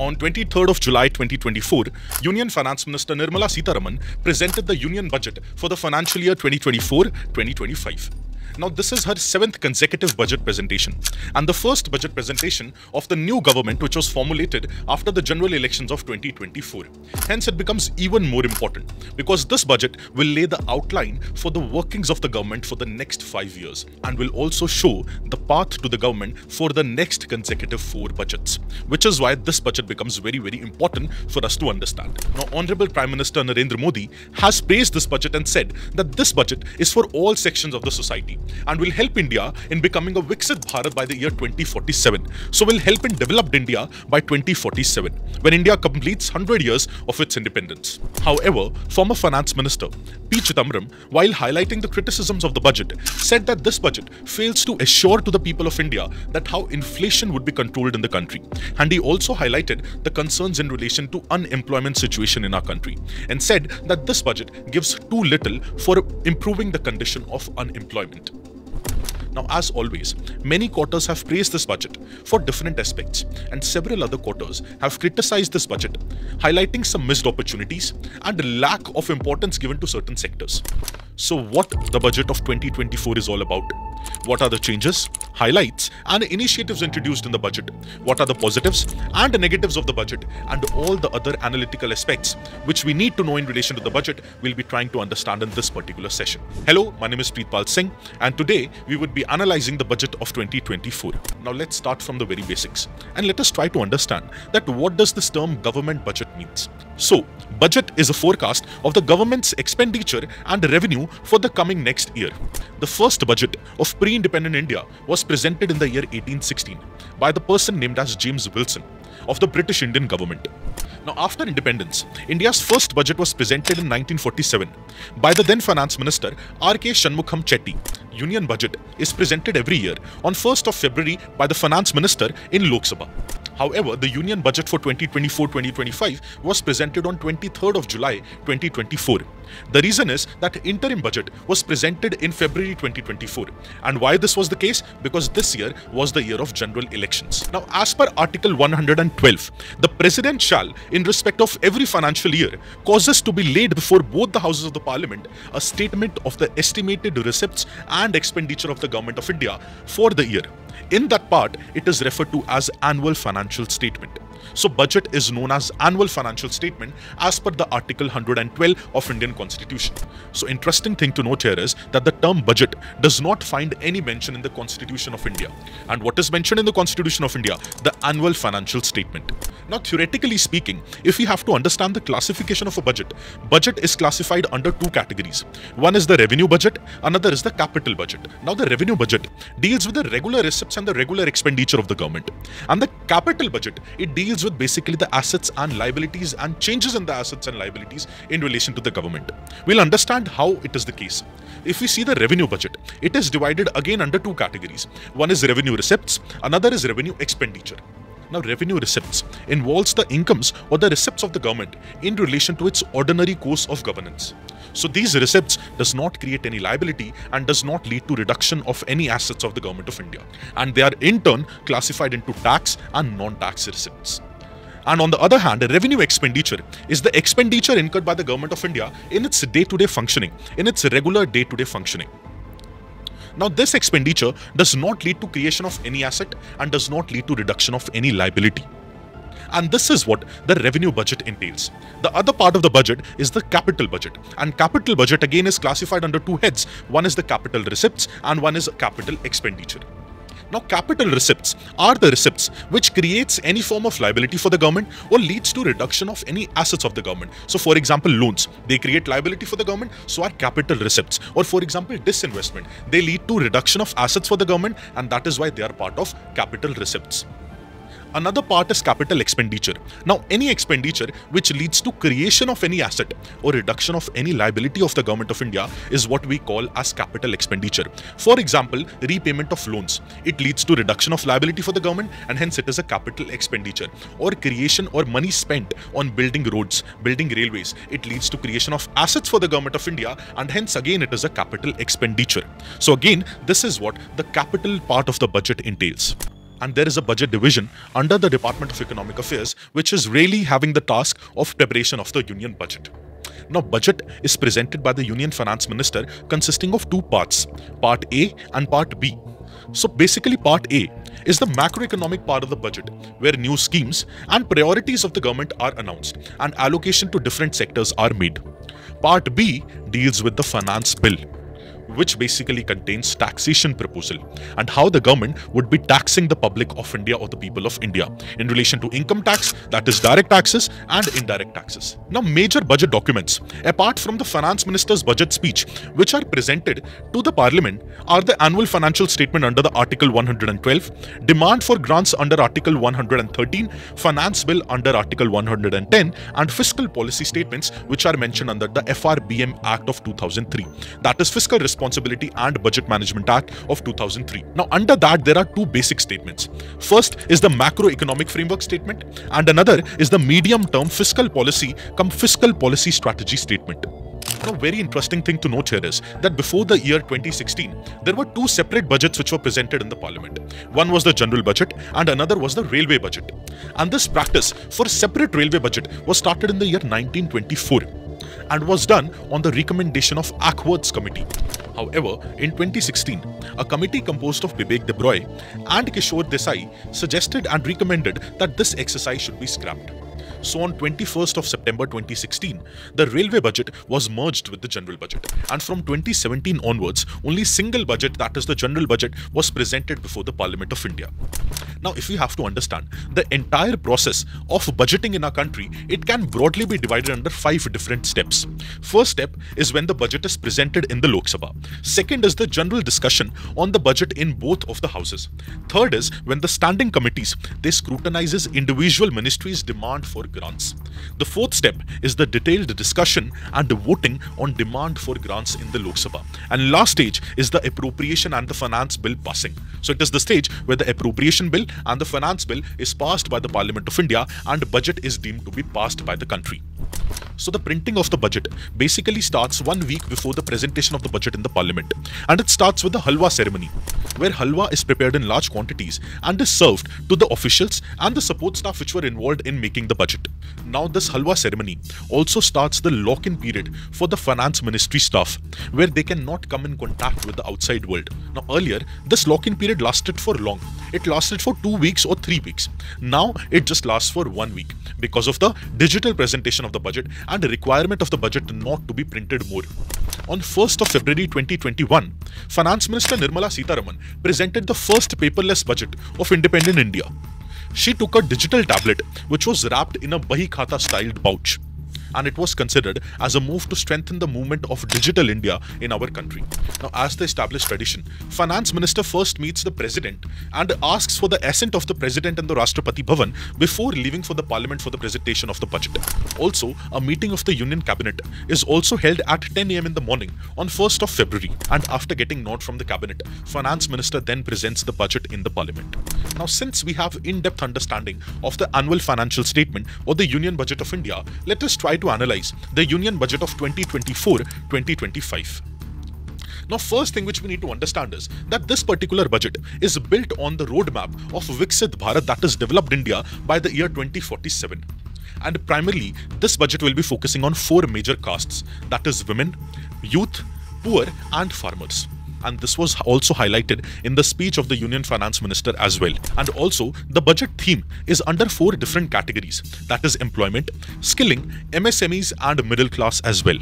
On 23rd of July 2024, Union Finance Minister Nirmala Sitharaman presented the Union Budget for the financial year 2024-2025. Now, this is her seventh consecutive budget presentation and the first budget presentation of the new government which was formulated after the general elections of 2024. Hence, it becomes even more important because this budget will lay the outline for the workings of the government for the next five years and will also show the path to the government for the next consecutive four budgets, which is why this budget becomes very, very important for us to understand. Now, Honorable Prime Minister Narendra Modi has praised this budget and said that this budget is for all sections of the society and will help India in becoming a Viksit Bharat by the year 2047. So will help in developed India by 2047, when India completes 100 years of its independence. However, former Finance Minister P. Chidambaram, while highlighting the criticisms of the budget, said that this budget fails to assure to the people of India that how inflation would be controlled in the country. And he also highlighted the concerns in relation to unemployment situation in our country and said that this budget gives too little for improving the condition of unemployment. Now, as always, many quarters have praised this budget for different aspects, and several other quarters have criticized this budget, highlighting some missed opportunities and lack of importance given to certain sectors. So, what the budget of 2024 is all about? What are the changes, highlights, and initiatives introduced in the budget? What are the positives and negatives of the budget? And all the other analytical aspects which we need to know in relation to the budget, we'll be trying to understand in this particular session. Hello, my name is Preetpal Singh, and today we would be analyzing the budget of 2024. Now, let's start from the very basics and let us try to understand that what does this term government budget means? So, budget is a forecast of the government's expenditure and revenue for the coming next year. The first budget of pre-independent India was presented in the year 1816 by the person named as James Wilson of the British Indian government. Now, after independence, India's first budget was presented in 1947 by the then finance minister R.K. Shanmugham Chetty. Union budget is presented every year on 1st of February by the finance minister in Lok Sabha. However, the union budget for 2024-2025 was presented on 23rd of July 2024. The reason is that interim budget was presented in February 2024. And why this was the case? Because this year was the year of general elections. Now, as per Article 112, the President shall, in respect of every financial year, causes to be laid before both the houses of the Parliament a statement of the estimated receipts and expenditure of the Government of India for the year. In that part, it is referred to as annual financial statement. So budget is known as annual financial statement as per the article 112 of Indian constitution. So interesting thing to note here is that the term budget does not find any mention in the constitution of India. And what is mentioned in the constitution of India? The annual financial statement. Now theoretically speaking, if we have to understand the classification of a budget, budget is classified under two categories. One is the revenue budget, another is the capital budget. Now the revenue budget deals with the regular receipts and the regular expenditure of the government. And the capital budget, it deals with basically the assets and liabilities and changes in the assets and liabilities in relation to the government. We'll understand how it is the case. If we see the revenue budget, it is divided again under two categories. One is revenue receipts, another is revenue expenditure. Now, revenue receipts involves the incomes or the receipts of the government in relation to its ordinary course of governance. So these receipts does not create any liability and does not lead to reduction of any assets of the government of India. And they are in turn classified into tax and non-tax receipts. And on the other hand, revenue expenditure is the expenditure incurred by the government of India in its day-to-day functioning, in its regular day-to-day functioning. Now, this expenditure does not lead to creation of any asset and does not lead to reduction of any liability. And this is what the revenue budget entails. The other part of the budget is the capital budget. And capital budget again is classified under two heads. One is the capital receipts and one is capital expenditure. Now, capital receipts are the receipts which creates any form of liability for the government or leads to reduction of any assets of the government. So, for example, loans, they create liability for the government, so are capital receipts. Or, for example, disinvestment, they lead to reduction of assets for the government and that is why they are part of capital receipts. Another part is capital expenditure. Now, any expenditure which leads to creation of any asset or reduction of any liability of the government of India is what we call as capital expenditure. For example, repayment of loans. It leads to reduction of liability for the government and hence it is a capital expenditure. Or creation or money spent on building roads, building railways. It leads to creation of assets for the government of India and hence again it is a capital expenditure. So again, this is what the capital part of the budget entails. And there is a budget division under the Department of Economic Affairs which is really having the task of preparation of the union budget. Now, budget is presented by the Union Finance Minister consisting of two parts, Part A and Part B. So basically Part A is the macroeconomic part of the budget where new schemes and priorities of the government are announced and allocation to different sectors are made. Part B deals with the finance bill which basically contains taxation proposal and how the government would be taxing the public of India or the people of India in relation to income tax, that is direct taxes and indirect taxes. Now, major budget documents, apart from the finance minister's budget speech, which are presented to the parliament, are the annual financial statement under the Article 112, demand for grants under Article 113, finance bill under Article 110, and fiscal policy statements, which are mentioned under the FRBM Act of 2003. That is Fiscal Responsibility Responsibility and Budget Management Act of 2003. Now, under that, there are two basic statements. First is the macroeconomic framework statement, and another is the medium term fiscal policy come fiscal policy strategy statement. Now, very interesting thing to note here is that before the year 2016, there were two separate budgets which were presented in the parliament. One was the general budget and another was the railway budget. And this practice for separate railway budget was started in the year 1924 and was done on the recommendation of Acworth's committee. However, in 2016, a committee composed of Bibek Debroy and Kishore Desai suggested and recommended that this exercise should be scrapped. So on 21st of September 2016, the railway budget was merged with the general budget. And from 2017 onwards, only single budget, that is the general budget, was presented before the Parliament of India. Now, if we have to understand the entire process of budgeting in our country, it can broadly be divided under five different steps. First step is when the budget is presented in the Lok Sabha. Second is the general discussion on the budget in both of the houses. Third is when the standing committees they scrutinizes individual ministries' demand for grants. The fourth step is the detailed discussion and the voting on demand for grants in the Lok Sabha. And last stage is the appropriation and the finance bill passing. So it is the stage where the appropriation bill and the finance bill is passed by the Parliament of India and budget is deemed to be passed by the country. So the printing of the budget basically starts one week before the presentation of the budget in the parliament. And it starts with the halwa ceremony, where halwa is prepared in large quantities and is served to the officials and the support staff which were involved in making the budget. Now this halwa ceremony also starts the lock-in period for the finance ministry staff, where they cannot come in contact with the outside world. Now earlier, this lock-in period lasted for long. It lasted for two weeks or three weeks. Now it just lasts for one week because of the digital presentation of the budget and the requirement of the budget not to be printed more. On 1st of February 2021, Finance Minister Nirmala Sitharaman presented the first paperless budget of independent India. She took a digital tablet which was wrapped in a Bahi Khata styled pouch and it was considered as a move to strengthen the movement of digital India in our country. Now, as the established tradition, Finance Minister first meets the President and asks for the assent of the President and the Rashtrapati Bhavan before leaving for the Parliament for the presentation of the budget. Also, a meeting of the Union Cabinet is also held at 10 am in the morning on 1st of February and after getting nod from the Cabinet, Finance Minister then presents the budget in the Parliament. Now, since we have in-depth understanding of the annual financial statement or the Union Budget of India, let us try to analyze the Union Budget of 2024-2025. Now, first thing which we need to understand is that this particular budget is built on the roadmap of Viksit Bharat that is developed India by the year 2047. And primarily, this budget will be focusing on four major castes that is women, youth, poor and farmers and this was also highlighted in the speech of the Union Finance Minister as well. And also, the budget theme is under four different categories that is employment, skilling, MSMEs, and middle class as well.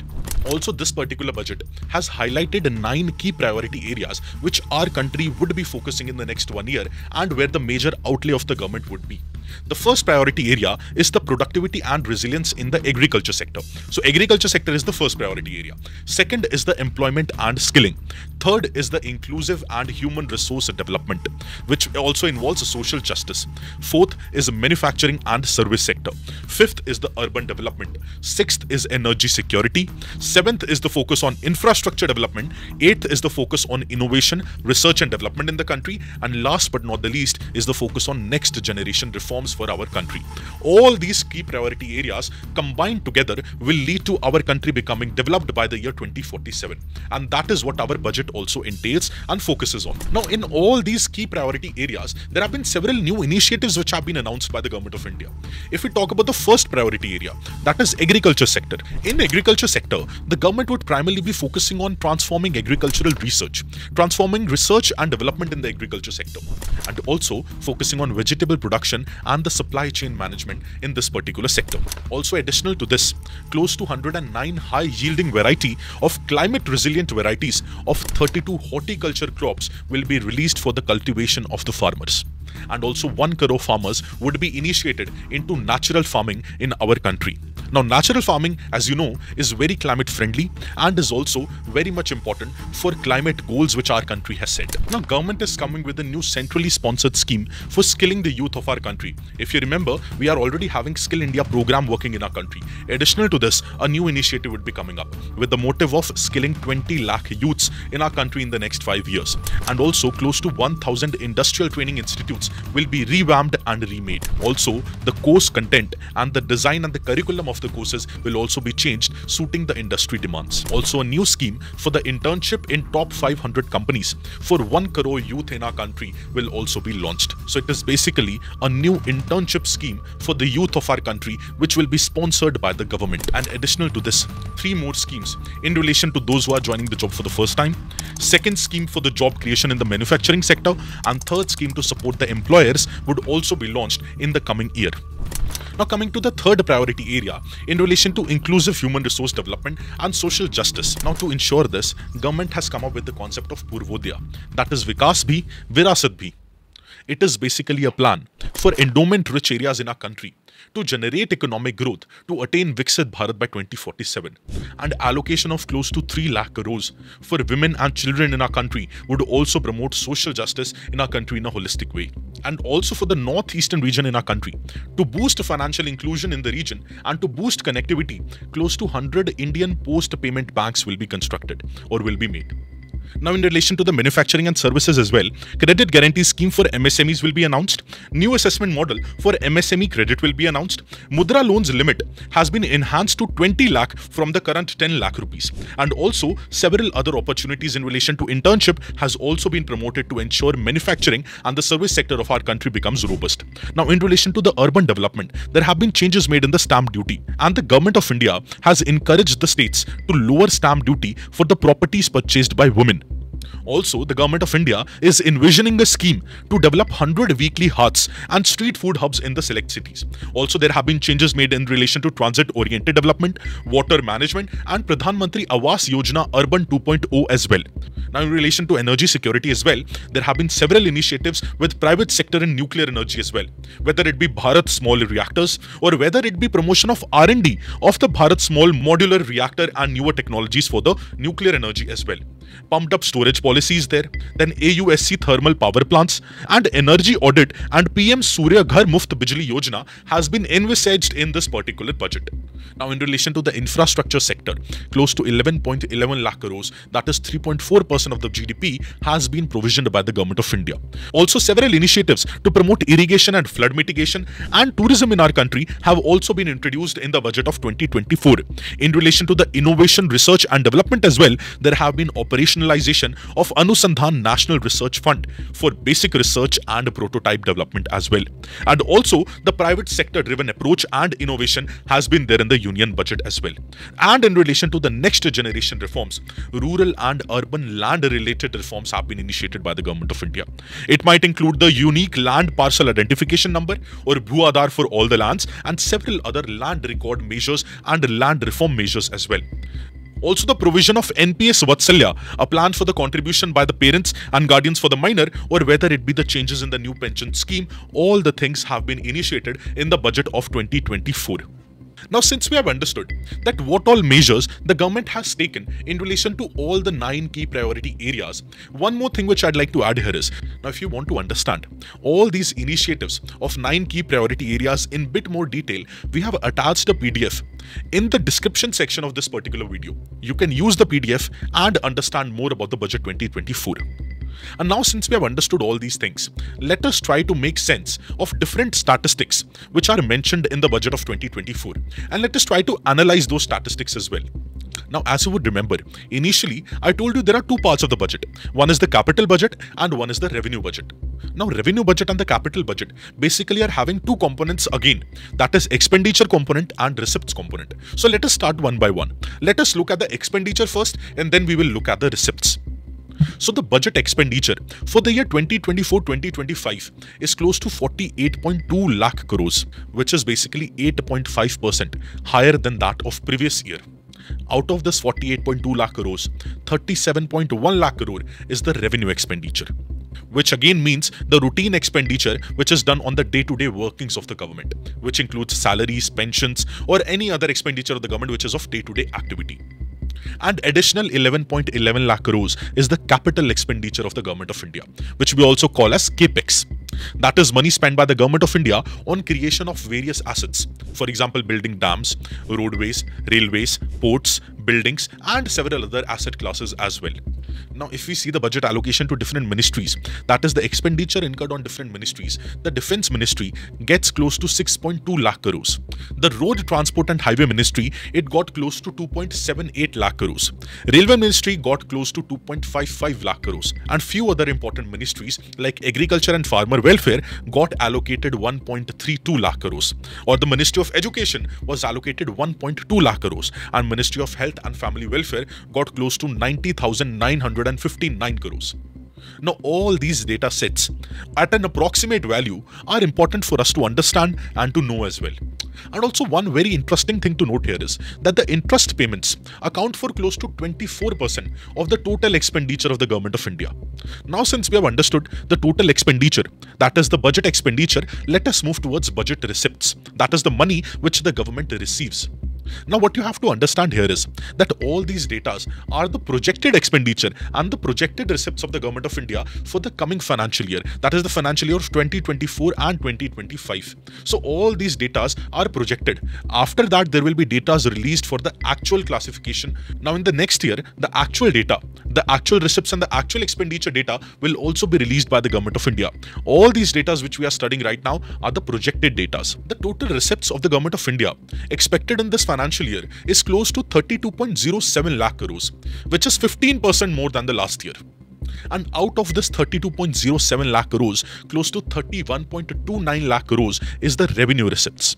Also, this particular budget has highlighted nine key priority areas which our country would be focusing in the next one year and where the major outlay of the government would be. The first priority area is the productivity and resilience in the agriculture sector. So agriculture sector is the first priority area. Second is the employment and skilling. Third is the inclusive and human resource development, which also involves social justice. Fourth is manufacturing and service sector. Fifth is the urban development. Sixth is energy security. Seventh is the focus on infrastructure development. Eighth is the focus on innovation, research and development in the country. And last but not the least is the focus on next generation reforms for our country. All these key priority areas combined together will lead to our country becoming developed by the year 2047. And that is what our budget budget also entails and focuses on. Now, in all these key priority areas, there have been several new initiatives which have been announced by the government of India. If we talk about the first priority area, that is agriculture sector. In the agriculture sector, the government would primarily be focusing on transforming agricultural research, transforming research and development in the agriculture sector, and also focusing on vegetable production and the supply chain management in this particular sector. Also, additional to this, close to 109 high yielding variety of climate resilient varieties of 32 horticulture crops will be released for the cultivation of the farmers and also 1 crore farmers would be initiated into natural farming in our country. Now, natural farming, as you know, is very climate friendly and is also very much important for climate goals which our country has set. Now, government is coming with a new centrally sponsored scheme for skilling the youth of our country. If you remember, we are already having Skill India program working in our country. Additional to this, a new initiative would be coming up with the motive of skilling 20 lakh youths in our country in the next 5 years. And also close to 1000 industrial training institutes will be revamped and remade. Also, the course content and the design and the curriculum of the courses will also be changed, suiting the industry demands. Also, a new scheme for the internship in top 500 companies for 1 crore youth in our country will also be launched. So, it is basically a new internship scheme for the youth of our country, which will be sponsored by the government. And additional to this, three more schemes in relation to those who are joining the job for the first time, second scheme for the job creation in the manufacturing sector, and third scheme to support the employers would also be launched in the coming year. Now coming to the third priority area in relation to inclusive human resource development and social justice. Now to ensure this, government has come up with the concept of Purvodaya, that is Vikas Bhi, Virasat Bhi. It is basically a plan for endowment rich areas in our country to generate economic growth to attain Viksit Bharat by 2047. And allocation of close to 3 lakh crores for women and children in our country would also promote social justice in our country in a holistic way. And also for the northeastern region in our country to boost financial inclusion in the region and to boost connectivity, close to 100 Indian post payment banks will be constructed or will be made. Now, in relation to the manufacturing and services as well, credit guarantee scheme for MSMEs will be announced. New assessment model for MSME credit will be announced. Mudra loans limit has been enhanced to 20 lakh from the current 10 lakh rupees. And also, several other opportunities in relation to internship has also been promoted to ensure manufacturing and the service sector of our country becomes robust. Now, in relation to the urban development, there have been changes made in the stamp duty, and the government of India has encouraged the states to lower stamp duty for the properties purchased by women. Also, the government of India is envisioning a scheme to develop 100 weekly haats and street food hubs in the select cities. Also, there have been changes made in relation to transit-oriented development, water management and Pradhan Mantri Awas Yojana Urban 2.0 as well. Now, in relation to energy security as well, there have been several initiatives with private sector in nuclear energy as well. Whether it be Bharat small reactors or whether it be promotion of R&D of the Bharat small modular reactor and newer technologies for the nuclear energy as well pumped up storage policies there, then AUSC thermal power plants, and energy audit and PM Surya Ghar Muft Bijli Yojana has been envisaged in this particular budget. Now, in relation to the infrastructure sector, close to 11.11 lakh crores, that is 3.4% of the GDP, has been provisioned by the government of India. Also, several initiatives to promote irrigation and flood mitigation and tourism in our country have also been introduced in the budget of 2024. In relation to the innovation, research and development as well, there have been operationalization of Anusandhan National Research Fund for basic research and prototype development as well. And also, the private sector driven approach and innovation has been there in the union budget as well. And in relation to the next generation reforms, rural and urban land related reforms have been initiated by the government of India. It might include the unique land parcel identification number or Bhu-Aadhaar for all the lands and several other land record measures and land reform measures as well. Also, the provision of NPS Vatsalya, a plan for the contribution by the parents and guardians for the minor, or whether it be the changes in the new pension scheme, all the things have been initiated in the budget of 2024. Now, since we have understood that what all measures the government has taken in relation to all the nine key priority areas, one more thing which I'd like to add here is now, if you want to understand all these initiatives of nine key priority areas in bit more detail, we have attached a PDF in the description section of this particular video. You can use the PDF and understand more about the budget 2024. And now, since we have understood all these things, let us try to make sense of different statistics which are mentioned in the budget of 2024. And let us try to analyze those statistics as well. Now, as you would remember, initially I told you there are two parts of the budget. One is the capital budget and one is the revenue budget. Now, revenue budget and the capital budget basically are having two components again. That is expenditure component and receipts component. So let us start one by one. Let us look at the expenditure first and then we will look at the receipts. So the budget expenditure for the year 2024-2025 is close to 48.2 lakh crores, which is basically 8.5% higher than that of previous year. Out of this 48.2 lakh crores, 37.1 lakh crore is the revenue expenditure which again means the routine expenditure which is done on the day-to-day workings of the government, which includes salaries, pensions, or any other expenditure of the government which is of day-to-day activity and additional 11.11 lakh crores is the capital expenditure of the government of India, which we also call as capex. That is money spent by the government of India on creation of various assets. For example, building dams, roadways, railways, ports, buildings, and several other asset classes as well. Now, if we see the budget allocation to different ministries, that is the expenditure incurred on different ministries, the Defense Ministry gets close to 6.2 lakh crores. The Road Transport and Highway Ministry, it got close to 2.78 lakh crores. Railway Ministry got close to 2.55 lakh crores. And few other important ministries like Agriculture and Farmer Welfare got allocated 1.32 lakh crores. Or the Ministry of Education was allocated 1.2 lakh crores. And Ministry of Health and Family Welfare got close to 90,900 159 crores. Now, all these data sets at an approximate value are important for us to understand and to know as well. And also, one very interesting thing to note here is that the interest payments account for close to 24% of the total expenditure of the Government of India. Now, since we have understood the total expenditure, that is the budget expenditure, let us move towards budget receipts, that is the money which the government receives. Now, what you have to understand here is that all these data are the projected expenditure and the projected receipts of the Government of India for the coming financial year. That is the financial year of 2024 and 2025. So, all these data are projected. After that, there will be data released for the actual classification. Now, in the next year, the actual data, the actual receipts and the actual expenditure data will also be released by the Government of India. All these data which we are studying right now are the projected data. The total receipts of the Government of India expected in this financial financial year is close to 32.07 lakh crores, which is 15% more than the last year. And out of this 32.07 lakh crores, close to 31.29 lakh crores is the revenue receipts.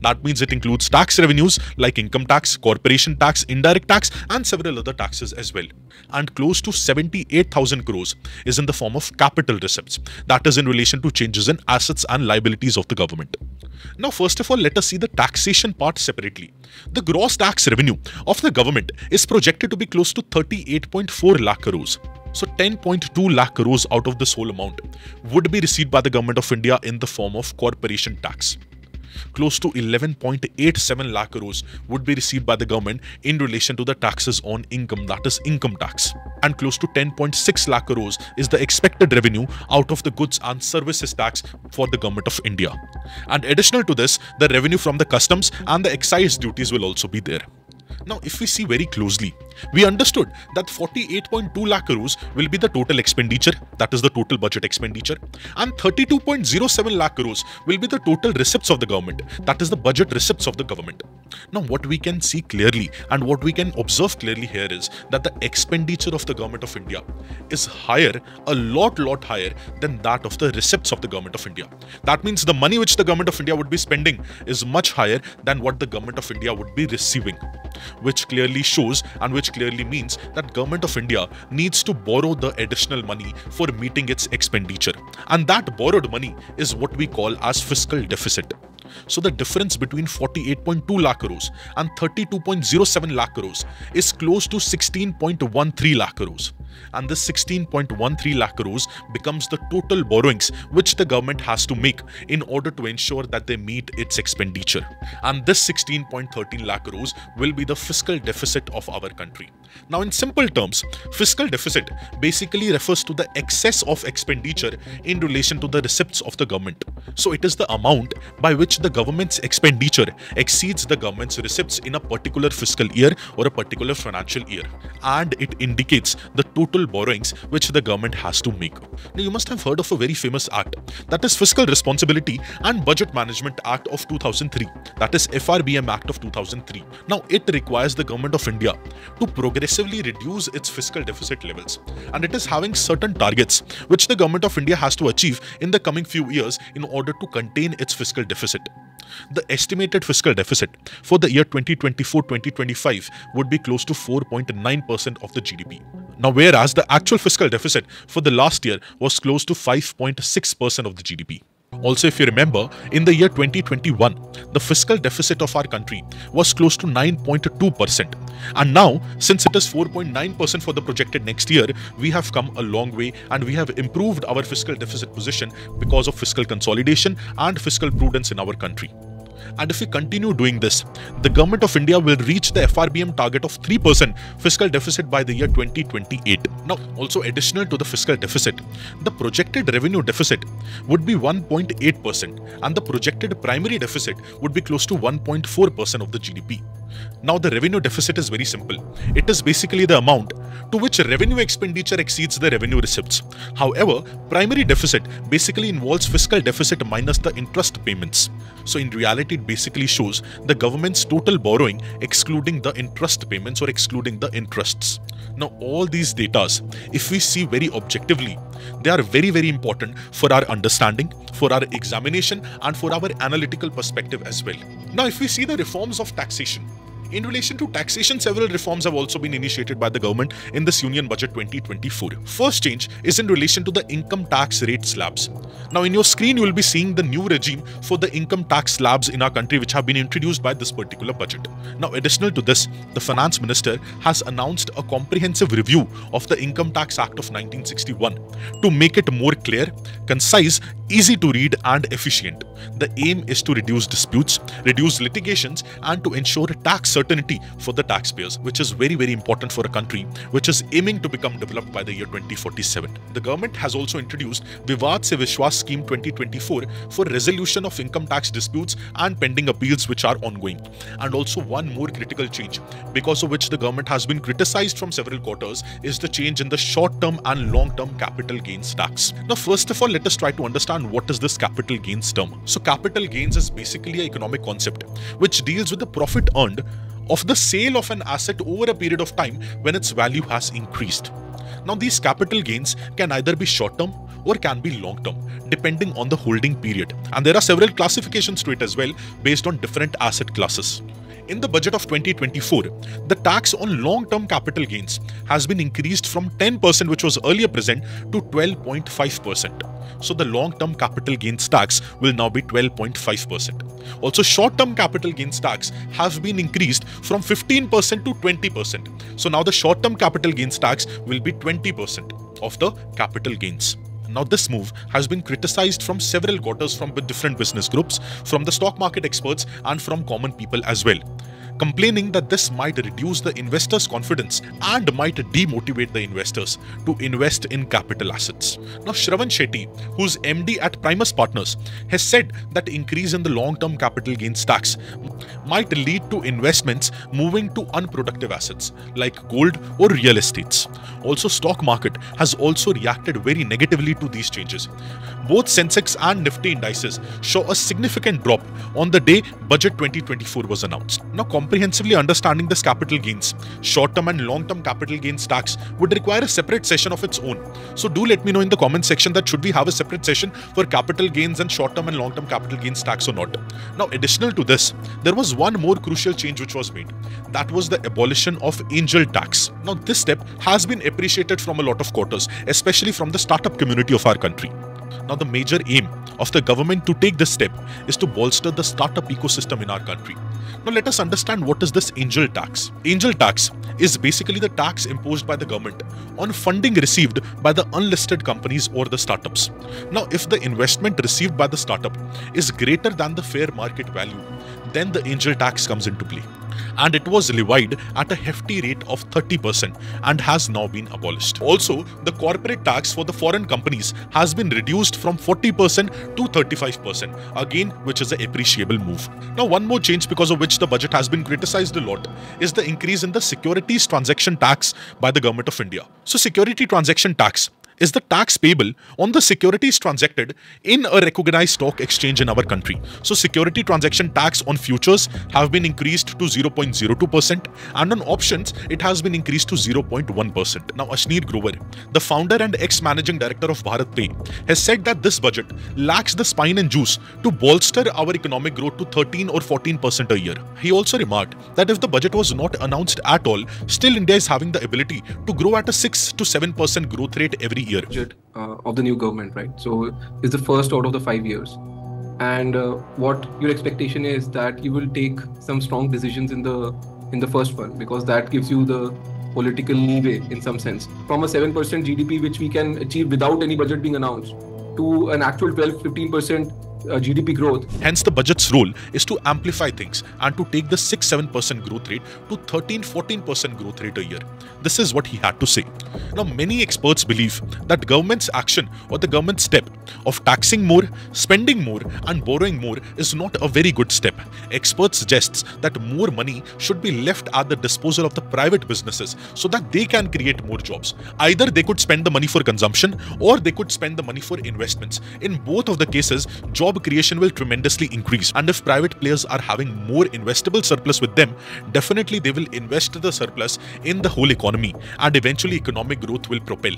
That means it includes tax revenues like income tax, corporation tax, indirect tax, and several other taxes as well. And close to 78,000 crores is in the form of capital receipts. That is in relation to changes in assets and liabilities of the government. Now, first of all, let us see the taxation part separately. The gross tax revenue of the government is projected to be close to 38.4 lakh crores. So 10.2 lakh crores out of this whole amount would be received by the government of India in the form of corporation tax close to 11.87 lakh crores would be received by the government in relation to the taxes on income, that is income tax. And close to 10.6 lakh crores is the expected revenue out of the goods and services tax for the government of India. And additional to this, the revenue from the customs and the excise duties will also be there. Now, if we see very closely, we understood that 48.2 lakh crores will be the total expenditure, that is the total budget expenditure, and 32.07 lakh crores will be the total receipts of the government, that is the budget receipts of the government. Now, what we can see clearly and what we can observe clearly here is that the expenditure of the government of India is higher, a lot, lot higher than that of the receipts of the government of India. That means the money which the government of India would be spending is much higher than what the government of India would be receiving which clearly shows and which clearly means that government of India needs to borrow the additional money for meeting its expenditure. And that borrowed money is what we call as fiscal deficit. So the difference between 48.2 lakh crores and 32.07 lakh crores is close to 16.13 lakh crores and this 16.13 lakh crores becomes the total borrowings which the government has to make in order to ensure that they meet its expenditure. And this 16.13 lakh crores will be the fiscal deficit of our country. Now, in simple terms, fiscal deficit basically refers to the excess of expenditure in relation to the receipts of the government. So, it is the amount by which the government's expenditure exceeds the government's receipts in a particular fiscal year or a particular financial year. And it indicates the total borrowings which the government has to make. Now, you must have heard of a very famous act that is Fiscal Responsibility and Budget Management Act of 2003, that is FRBM Act of 2003. Now, it requires the government of India to progressively reduce its fiscal deficit levels, and it is having certain targets which the government of India has to achieve in the coming few years in order to contain its fiscal deficit. The estimated fiscal deficit for the year 2024-2025 would be close to 4.9% of the GDP. Now, whereas the actual fiscal deficit for the last year was close to 5.6% of the GDP. Also, if you remember, in the year 2021, the fiscal deficit of our country was close to 9.2%. And now, since it is 4.9% for the projected next year, we have come a long way and we have improved our fiscal deficit position because of fiscal consolidation and fiscal prudence in our country. And if we continue doing this, the government of India will reach the FRBM target of 3% fiscal deficit by the year 2028. Now, also additional to the fiscal deficit, the projected revenue deficit would be 1.8% and the projected primary deficit would be close to 1.4% of the GDP. Now, the revenue deficit is very simple. It is basically the amount to which revenue expenditure exceeds the revenue receipts. However, primary deficit basically involves fiscal deficit minus the interest payments. So, in reality, it basically shows the government's total borrowing excluding the interest payments or excluding the interests. Now, all these datas, if we see very objectively, they are very, very important for our understanding, for our examination, and for our analytical perspective as well. Now, if we see the reforms of taxation, in relation to taxation, several reforms have also been initiated by the government in this Union Budget 2024. First change is in relation to the income tax rate slabs. Now, in your screen, you will be seeing the new regime for the income tax slabs in our country, which have been introduced by this particular budget. Now, additional to this, the Finance Minister has announced a comprehensive review of the Income Tax Act of 1961 to make it more clear, concise, easy to read, and efficient. The aim is to reduce disputes, reduce litigations, and to ensure tax certainty for the taxpayers, which is very, very important for a country which is aiming to become developed by the year 2047. The government has also introduced Vivad Se Vishwas Scheme 2024 for resolution of income tax disputes and pending appeals which are ongoing. And also one more critical change, because of which the government has been criticized from several quarters, is the change in the short-term and long-term capital gains tax. Now, first of all, let us try to understand what is this capital gains term. So, capital gains is basically an economic concept which deals with the profit earned of the sale of an asset over a period of time when its value has increased. Now, these capital gains can either be short term or can be long term, depending on the holding period. And there are several classifications to it as well based on different asset classes. In the budget of 2024, the tax on long-term capital gains has been increased from 10% which was earlier present to 12.5%. So the long-term capital gains tax will now be 12.5%. Also short-term capital gains tax have been increased from 15% to 20%. So now the short-term capital gains tax will be 20% of the capital gains. Now, this move has been criticized from several quarters from different business groups, from the stock market experts, and from common people as well complaining that this might reduce the investors' confidence and might demotivate the investors to invest in capital assets. Now, Shravan Shetty, who's MD at Primus Partners, has said that increase in the long-term capital gains tax might lead to investments moving to unproductive assets like gold or real estates. Also, stock market has also reacted very negatively to these changes. Both Sensex and Nifty indices show a significant drop on the day Budget 2024 was announced. Now, comprehensively understanding this capital gains, short-term and long-term capital gains tax would require a separate session of its own. So do let me know in the comment section that should we have a separate session for capital gains and short-term and long-term capital gains tax or not. Now additional to this, there was one more crucial change which was made. That was the abolition of angel tax. Now this step has been appreciated from a lot of quarters, especially from the startup community of our country. Now, the major aim of the government to take this step is to bolster the startup ecosystem in our country. Now, let us understand what is this angel tax. Angel tax is basically the tax imposed by the government on funding received by the unlisted companies or the startups. Now, if the investment received by the startup is greater than the fair market value, then the angel tax comes into play. And it was levied at a hefty rate of 30% and has now been abolished. Also, the corporate tax for the foreign companies has been reduced from 40% to 35%, again, which is an appreciable move. Now, one more change because of which the budget has been criticized a lot is the increase in the securities transaction tax by the government of India. So, security transaction tax is the tax payable on the securities transacted in a recognized stock exchange in our country. So security transaction tax on futures have been increased to 0.02% and on options it has been increased to 0.1%. Now Ashneer Grover, the founder and ex-managing director of BharatPe, has said that this budget lacks the spine and juice to bolster our economic growth to 13 or 14% a year. He also remarked that if the budget was not announced at all, still India is having the ability to grow at a 6 to 7% growth rate every year. Uh, of the new government, right? So it's the first out of the five years. And uh, what your expectation is that you will take some strong decisions in the in the first one because that gives you the political leeway in some sense from a 7% GDP which we can achieve without any budget being announced to an actual 12 15% uh, GDP growth. Hence, the budget's role is to amplify things and to take the 6 7% growth rate to 13 14% growth rate a year. This is what he had to say. Now, many experts believe that government's action or the government's step of taxing more, spending more, and borrowing more is not a very good step. Experts suggest that more money should be left at the disposal of the private businesses so that they can create more jobs. Either they could spend the money for consumption or they could spend the money for investments. In both of the cases, job creation will tremendously increase. And if private players are having more investable surplus with them, definitely they will invest the surplus in the whole economy and eventually economic growth will propel.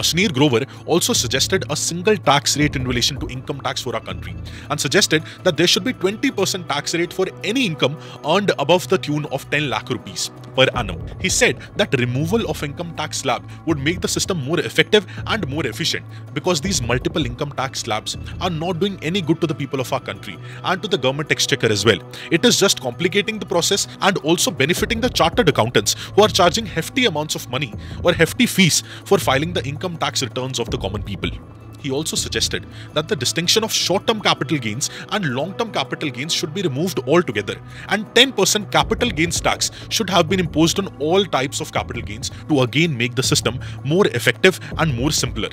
Ashneer Grover also suggested a single tax rate in relation to income tax for our country and suggested that there should be 20% tax rate for any income earned above the tune of 10 lakh rupees per annum. He said that removal of income tax slab would make the system more effective and more efficient because these multiple income tax slabs are not doing any good to the people of our country and to the government exchequer as well. It is just complicating the process and also benefiting the chartered accountants who are charging hefty amounts of money or hefty fees for filing the income tax returns of the common people. He also suggested that the distinction of short-term capital gains and long-term capital gains should be removed altogether and 10% capital gains tax should have been imposed on all types of capital gains to again make the system more effective and more simpler.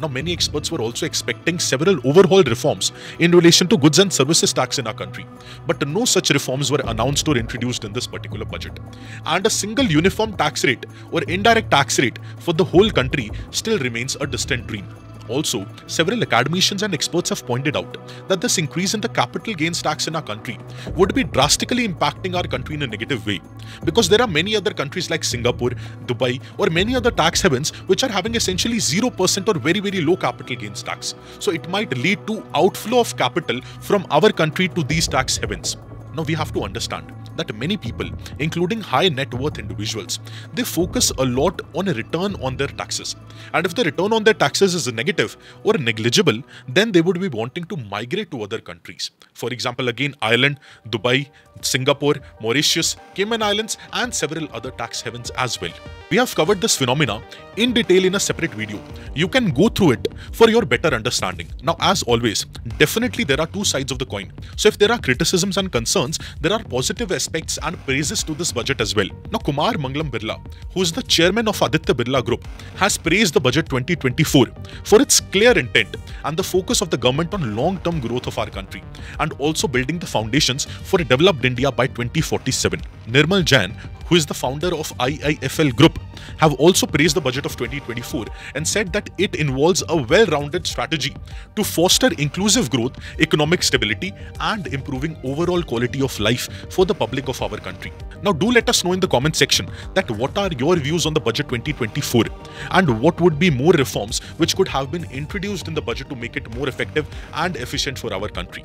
Now, many experts were also expecting several overhaul reforms in relation to goods and services tax in our country, but no such reforms were announced or introduced in this particular budget. And a single uniform tax rate or indirect tax rate for the whole country still remains a distant dream. Also, several academicians and experts have pointed out that this increase in the capital gains tax in our country would be drastically impacting our country in a negative way because there are many other countries like Singapore, Dubai, or many other tax havens which are having essentially 0% or very, very low capital gains tax. So it might lead to outflow of capital from our country to these tax havens. Now we have to understand that many people, including high net worth individuals, they focus a lot on a return on their taxes. And if the return on their taxes is negative or negligible, then they would be wanting to migrate to other countries. For example, again, Ireland, Dubai, Singapore, Mauritius, Cayman Islands, and several other tax havens as well. We have covered this phenomena in detail in a separate video. You can go through it for your better understanding. Now, as always, definitely there are two sides of the coin. So, if there are criticisms and concerns, there are positive aspects and praises to this budget as well. Now, Kumar Mangalam Birla, who is the chairman of Aditya Birla Group, has praised the budget 2024 for its clear intent and the focus of the government on long-term growth of our country and also building the foundations for a developed India by 2047. Nirmal Jain, who is the founder of IIFL Group, have also praised the budget of 2024 and said that it involves a well-rounded strategy to foster inclusive growth, economic stability and improving overall quality of life for the public of our country. Now do let us know in the comment section that what are your views on the budget 2024 and what would be more reforms which could have been introduced in the budget to make it more effective and efficient for our country.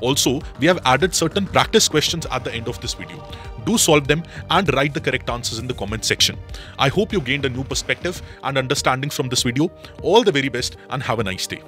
Also, we have added certain practice questions at the end of this video. Do solve them and write the correct answers in the comment section. I hope you gained a new perspective and understanding from this video. All the very best and have a nice day.